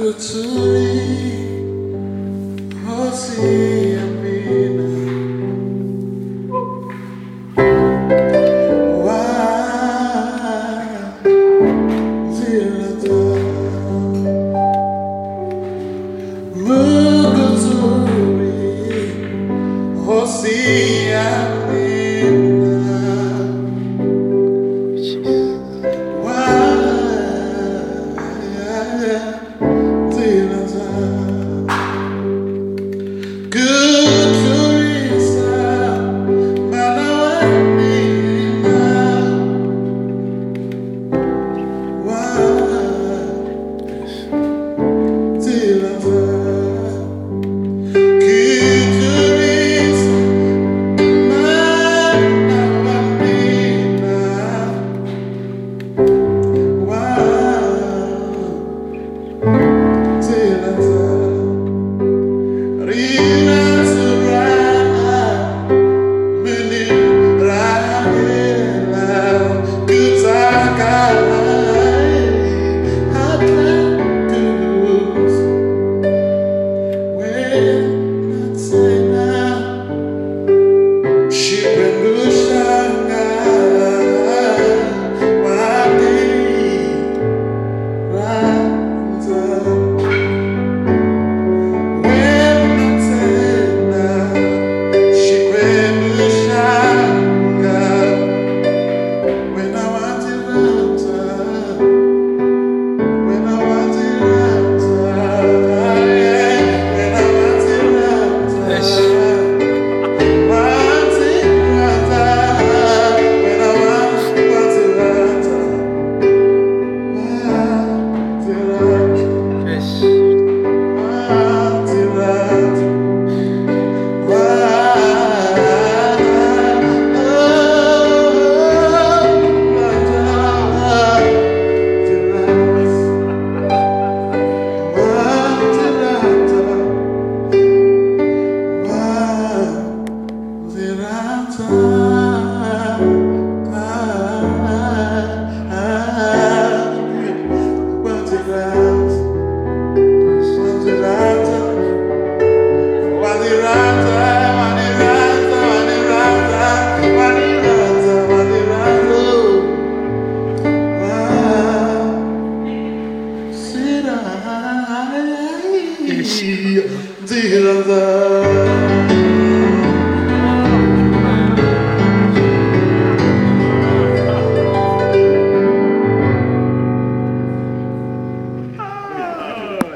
to leave. Oh, see. She bring good. Direnzen